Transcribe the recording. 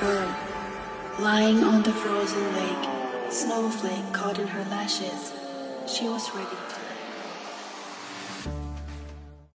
Lying on the frozen lake, snowflake caught in her lashes, she was ready to let.